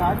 साथ